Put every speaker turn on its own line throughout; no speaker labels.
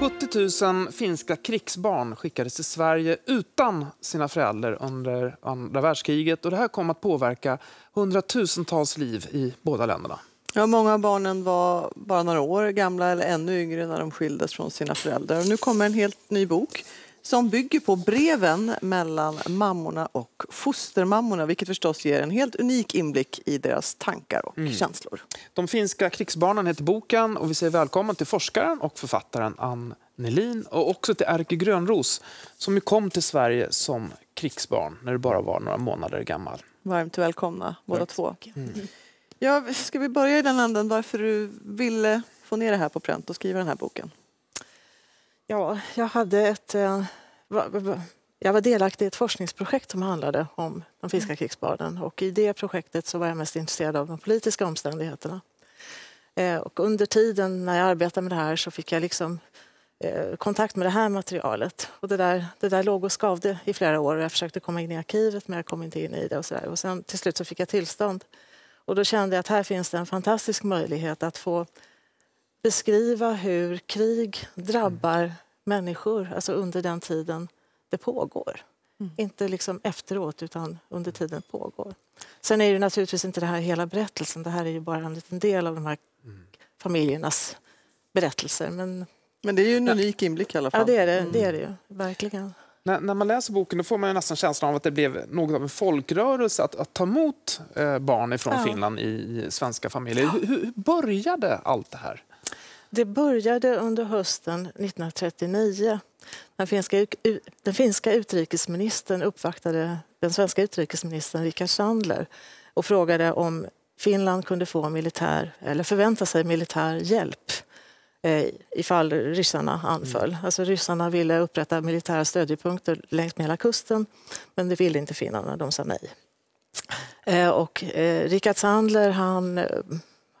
70 000 finska krigsbarn skickades till Sverige utan sina föräldrar under andra världskriget. Och det här kom att påverka hundratusentals liv i båda länderna.
Ja, många av barnen var bara några år gamla eller ännu yngre när de skildes från sina föräldrar. Och nu kommer en helt ny bok som bygger på breven mellan mammorna och fostermammorna vilket förstås ger en helt unik inblick i deras tankar och mm. känslor.
De finska krigsbarnen heter boken och vi säger välkommen till forskaren och författaren Ann Nelin och också till Erke Grönros som kom till Sverige som krigsbarn när det bara var några månader gammal.
Varmt välkomna båda två. Mm. Ja, ska vi börja i den änden varför du ville få ner det här på pränt och skriva den här boken?
Ja, jag hade ett... Eh, jag var delaktig i ett forskningsprojekt som handlade om de finska mm. krigsbarnen och i det projektet så var jag mest intresserad av de politiska omständigheterna. Eh, och under tiden när jag arbetade med det här så fick jag liksom eh, kontakt med det här materialet. Och det, där, det där låg och skavde i flera år. Jag försökte komma in i arkivet men jag kom inte in i det. Och, så där. och sen till slut så fick jag tillstånd. Och då kände jag att här finns det en fantastisk möjlighet att få beskriva hur krig drabbar mm. människor alltså under den tiden det pågår. Mm. Inte liksom efteråt, utan under tiden det pågår. Sen är det naturligtvis inte det här hela berättelsen. Det här är ju bara en liten del av de här mm. familjernas berättelser. Men,
Men det är ju en unik inblick i alla fall.
Ja, det är det, mm. det, är det ju. Verkligen.
När, när, man läser boken då får man nästan känslan av att det blev något av en folkrörelse att, att ta emot eh, barn från ja. Finland i, i, svenska familjer. Hur, hur började allt det här?
Det började under hösten 1939. Den finska, den finska utrikesministern uppvaktade den svenska utrikesministern Rickard Sandler och frågade om Finland kunde få militär, eller förvänta sig militär hjälp eh, ifall ryssarna anföll. Mm. Alltså ryssarna ville upprätta militära stödjepunkter längs med hela kusten men det ville inte finnarna, de sa nej. Eh, och eh, Rickard Sandler han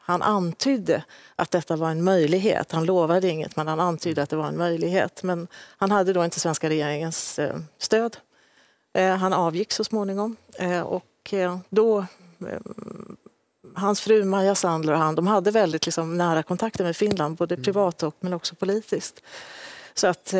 han antydde att detta var en möjlighet. Han lovade inget, men han antydde att det var en möjlighet. Men han hade då inte svenska regeringens eh, stöd. Eh, han avgick så småningom eh, och då Hans fru Maja Sandler och han de hade väldigt liksom, nära kontakter med Finland, både privat och men också politiskt. Så att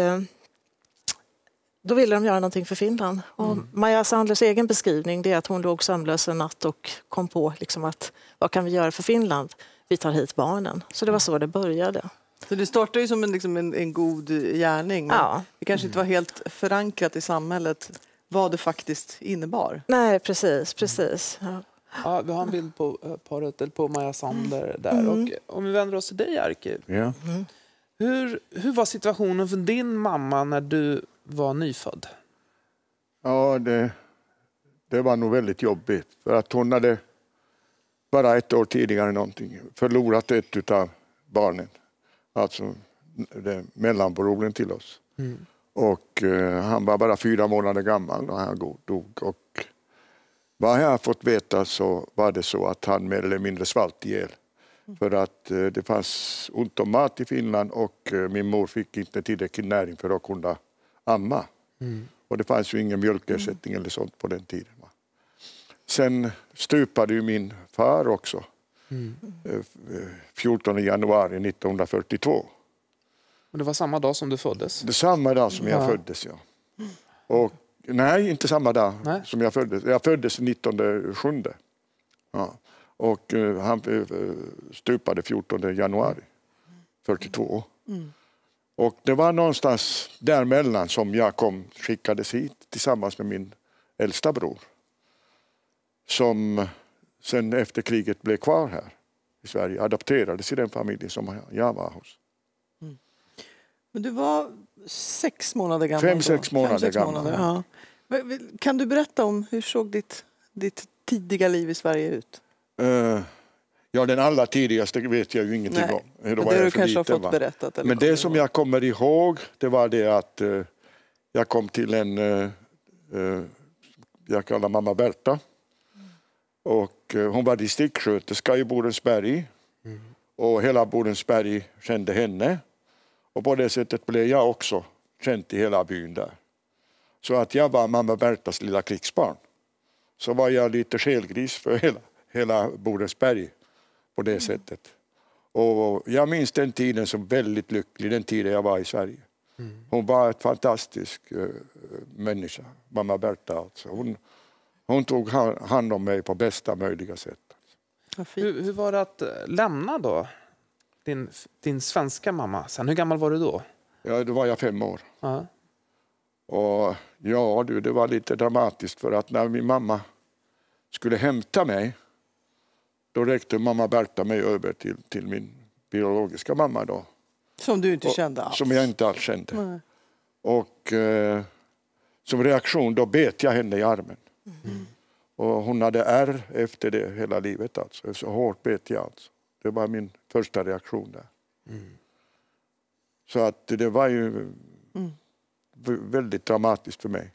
då ville de göra någonting för Finland. Och mm. Maja Sandlers egen beskrivning är att hon låg sömnlös en natt och kom på liksom att vad kan vi göra för Finland? Vi tar hit barnen. Så det var så det började.
Så det startade ju som en, liksom en, en god gärning. Men ja. Det kanske inte var helt förankrat i samhället vad det faktiskt innebar.
Nej, precis. precis. Ja.
Ja, vi har en bild på eh, paret, eller på Maja Sander där. Mm. Och om vi vänder oss till dig, Erke. Ja. Mm. Hur, hur var situationen för din mamma när du var nyfödd?
Ja, det, det var nog väldigt jobbigt. För att hon hade bara ett år tidigare någonting förlorat ett av barnen. Alltså mellanbrodern till oss. Mm. Och uh, han var bara fyra månader gammal när han dog. Och vad jag har fått veta så var det så att han mer eller mindre svalt ihjäl. Mm. För att uh, det fanns ont om mat i Finland och uh, min mor fick inte tillräcklig näring för att kunna amma. Mm. Och det fanns ju ingen mjölkersättning mm. eller sånt på den tiden. Sen stupade ju min far också. Mm. 14 eh, januari 1942.
Och det var samma dag som du föddes?
Det samma dag som jag ja. föddes, ja. Och, nej, inte samma dag nej. som jag föddes. Jag föddes 19 sjunde. Ja. Och uh, han stupade 14 januari 42. Mm. Och det var någonstans däremellan som jag kom, skickades hit tillsammans med min äldsta bror. Som sen efter kriget blev kvar här i Sverige, adopterades i den familj som jag var hos. Mm.
Men du var sex månader gammal?
Fem, sex månader Fem, sex gammal. Månader,
ja. Kan du berätta om hur såg ditt, ditt tidiga liv i Sverige ut?
Uh, Ja, den allra tidigaste vet jag ju ingenting Nej. om.
Då det du kanske har fått berättat?
Men det som jag kommer ihåg, det var det att uh, jag kom till en, uh, uh, jag kallar mamma Berta. Och hon var distriktssköterska i Bodensberg. Mm. Och hela Bodensberg kände henne. Och på det sättet blev jag också känd i hela byn där. Så att jag var mamma Bertas lilla krigsbarn. Så var jag lite skelgris för hela, hela Bodensberg på det sättet. Och jag minns den tiden som väldigt lycklig, den tiden jag var i Sverige. Hon var en fantastisk uh, människa, mamma Berta. Alltså. Hon, hon tog hand om mig på bästa möjliga sätt.
Hur, hur, var det att eh, lämna då din, din svenska mamma sen? Hur gammal var du då?
Ja, då var jag fem år. Uh Och ja, du, det var lite dramatiskt för att när min mamma skulle hämta mig då räckte mamma Berta mig över till, till min biologiska mamma. Då.
Som du inte kände alls?
Som jag inte alls kände. Nej. Och eh, som reaktion då bet jag henne i armen. Mm. Och hon hade ärr efter det hela livet. Alltså. Så hårt bet jag. Alltså. Det var min första reaktion där. Mm. Så att det var ju mm. väldigt dramatiskt för mig.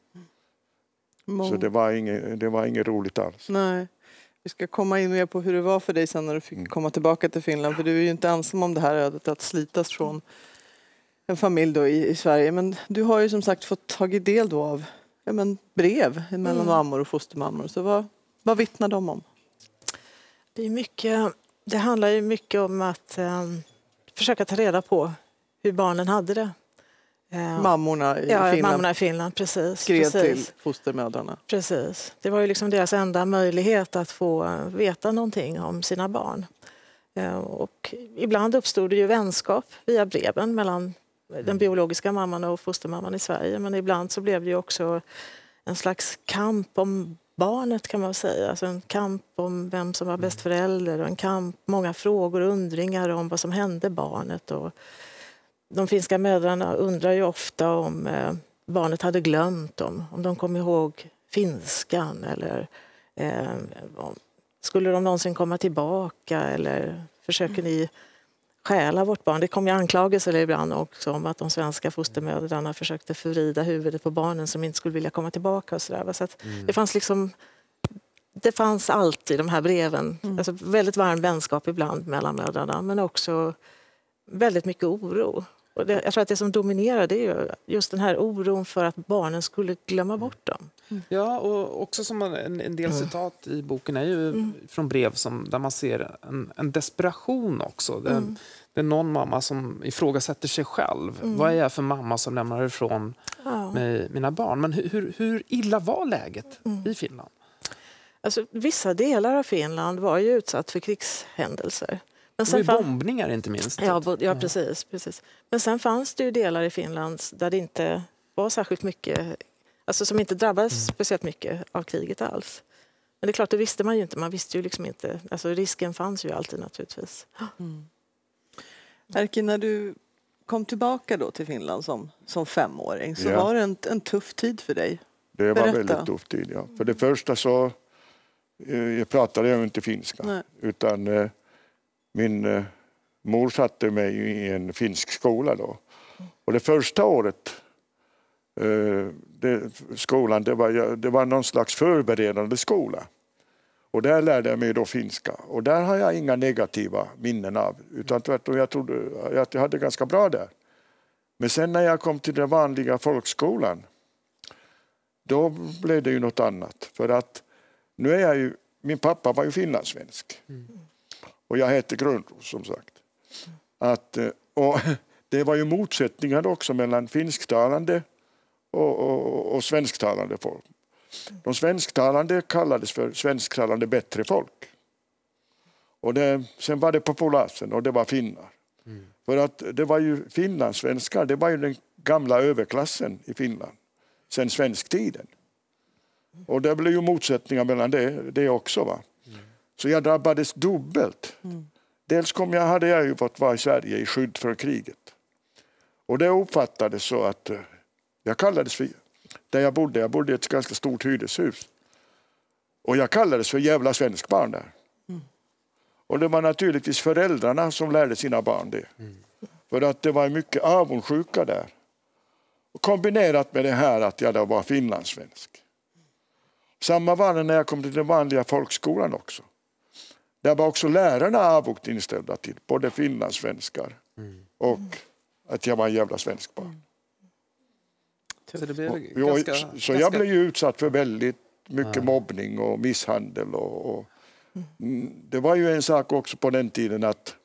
Så det var, inget, det var inget roligt alls.
Nej. Vi ska komma in mer på hur det var för dig sen när du fick mm. komma tillbaka till Finland. För du är ju inte ensam om det här ödet att slitas från en familj då i, i Sverige. Men du har ju som sagt fått tagit del då av ja, men brev mellan mm. mammor och fostermammor. Så vad, vad vittnar de om?
Det, är mycket, det handlar ju mycket om att um, försöka ta reda på hur barnen hade det.
Uh, mammorna i
ja,
Finland?
mammorna i Finland, precis.
Skrev precis. till fostermödrarna?
Precis. Det var ju liksom deras enda möjlighet att få veta någonting om sina barn. Uh, och ibland uppstod det ju vänskap via breven mellan den biologiska mamman och fostermamman i Sverige. Men ibland så blev det också en slags kamp om barnet kan man säga. Alltså en kamp om vem som var bäst förälder och en kamp, många frågor och undringar om vad som hände barnet. Och de finska mödrarna undrar ju ofta om eh, barnet hade glömt dem, om de kom ihåg finskan eller eh, skulle de någonsin komma tillbaka eller försöker ni stjäla vårt barn. Det kom ju anklagelser ibland också om att de svenska fostermödrarna försökte förvrida huvudet på barnen som inte skulle vilja komma tillbaka. Och så där. så mm. Det fanns liksom det fanns alltid de här breven. Mm. Alltså väldigt varm vänskap ibland mellan mödrarna men också väldigt mycket oro. Och det, jag tror att det som dominerar det är just den här oron för att barnen skulle glömma bort dem.
Mm. Ja, och också som en, en del citat i boken är ju mm. från brev som, där man ser en, en desperation också. Det, mm. det, är någon mamma som ifrågasätter sig själv. Mm. Vad är jag för mamma som lämnar ifrån ja. mig mina barn? Men hur, hur illa var läget mm. i Finland?
Alltså, vissa delar av Finland var ju utsatt för krigshändelser.
Men sen det var bombningar inte minst.
Ja, ja precis, precis. Men sen fanns det ju delar i Finland där det inte var särskilt mycket, alltså som inte drabbades mm. speciellt mycket av kriget alls. Men det är klart, det visste man ju inte. Man visste ju liksom inte. Alltså risken fanns ju alltid naturligtvis. Mm.
Erki, när du kom tillbaka då till Finland som, som femåring så ja. var det en, en tuff tid för dig.
Det var Berätta. väldigt tuff tid, ja. För det första så eh, jag pratade jag inte finska. Nej. Utan eh, min eh, mor satte mig i en finsk skola då. Och det första året eh, det, skolan, det var, det var någon slags förberedande skola. Och där lärde jag mig då finska. Och där har jag inga negativa minnen av. Utan tvärtom, jag trodde att jag hade ganska bra där. Men sen när jag kom till den vanliga folkskolan, då blev det ju något annat. För att nu är jag ju, min pappa var ju finlandssvensk. Mm. Och jag heter Grönros som sagt. Att, eh, och det var ju motsättningar också mellan finsktalande och, och, och svensktalande folk. De svensktalande kallades för svensktalande bättre folk. Och det, sen var det populasen och det var finnar. Mm. För att det var ju finlandssvenskar, det var ju den gamla överklassen i Finland sen svensktiden. Och det blev ju motsättningar mellan det, det också. Va? Så jag drabbades dubbelt. Mm. Dels kom jag, hade jag ju fått vara i Sverige i skydd för kriget. Och det uppfattades så att eh, jag kallades för, där jag bodde, jag bodde i ett ganska stort hyreshus. Och jag kallades för jävla svensk barn där. Mm. Och det var naturligtvis föräldrarna som lärde sina barn det. Mm. För att det var mycket avundsjuka där. Och kombinerat med det här att jag då var finlandssvensk. Samma var det när jag kom till den vanliga folkskolan också. Där var också lärarna avogt inställda till både finlandssvenskar mm. och att jag var en jävla svensk barn. Mm.
Så,
och, ganska, så ganska... jag blev ju utsatt för väldigt mycket ja. mobbning och misshandel. Och, och mm. Det var ju en sak också på den tiden att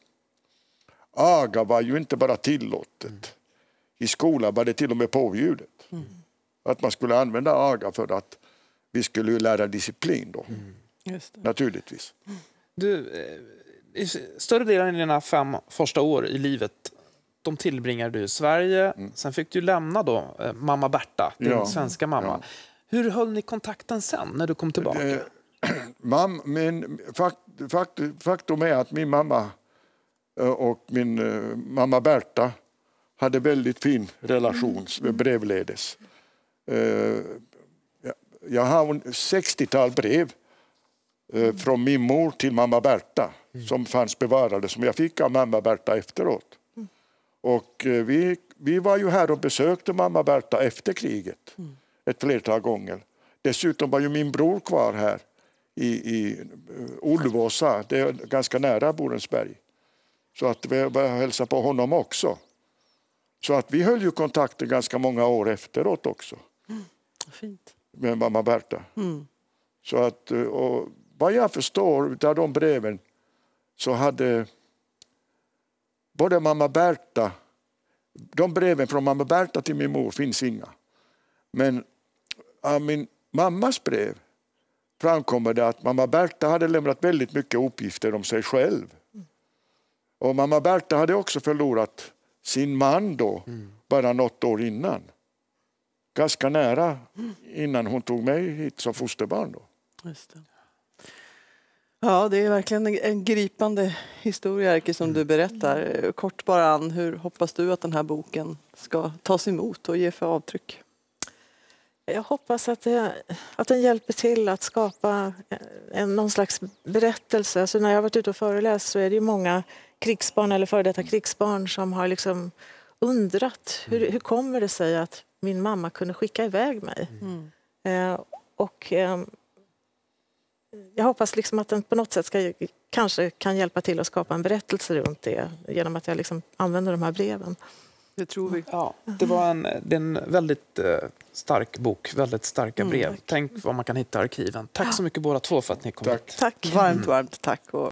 aga var ju inte bara tillåtet. I skolan var det till och med påbjudet. Att man skulle använda aga för att vi skulle lära disciplin då,
det.
naturligtvis.
Du, eh, i större delen av dina fem första år i livet de tillbringade du i Sverige. Sen fick du lämna då eh, mamma Berta, din
Mm. Ja.
svenska mamma.
Ja.
Hur höll ni kontakten sen när du kom tillbaka?
Eh, Mam, men fakt, fakt, faktum är att min mamma eh, och min eh, mamma Berta hade väldigt fin relation brevledes. Eh, jag- Jag har en 60-tal brev eh, från min mor till mamma Berta som fanns bevarade som jag fick av mamma Berta efteråt. Och eh, vi, vi var ju här och besökte mamma Berta efter kriget ett flertal gånger. Dessutom var ju min bror kvar här i, i eh, Ulvåsa, det är ganska nära Borensberg. Så att vi hälsade på honom också. Så att vi höll ju kontakten ganska många år efteråt också
Fint.
med mamma Berta.
Mm.
Så att, eh, och vad jag förstår av de breven så hade både mamma Berta, de breven från mamma Berta till min mor finns inga. Men av min mammas brev framkommer det att mamma Berta hade lämnat väldigt mycket uppgifter om sig själv. Och mamma Berta hade också förlorat sin man då, bara något år innan. Ganska nära innan hon tog mig hit som fosterbarn. Då.
Ja, det är verkligen en- gripande historia Erke, som du berättar. Kort bara Ann, hur hoppas du att den här boken ska tas emot och ge för avtryck?
Jag hoppas att, det, att den hjälper till att skapa en, någon slags berättelse. Alltså när jag har varit ute och föreläst så är det ju många krigsbarn eller före detta krigsbarn som har liksom undrat hur, hur kommer det sig att min mamma kunde skicka iväg mig? Eh, och eh, jag hoppas liksom att den på något sätt ska, kanske kan hjälpa till att skapa en berättelse runt det genom att jag liksom använder de här breven.
Det tror vi.
Ja, det var en, det är en väldigt eh, stark bok, väldigt starka brev. Tänk vad man kan hitta i arkiven. Tack så mycket båda två för att ni kom
Tack.
hit.
Tack!
Varmt, varmt tack. Och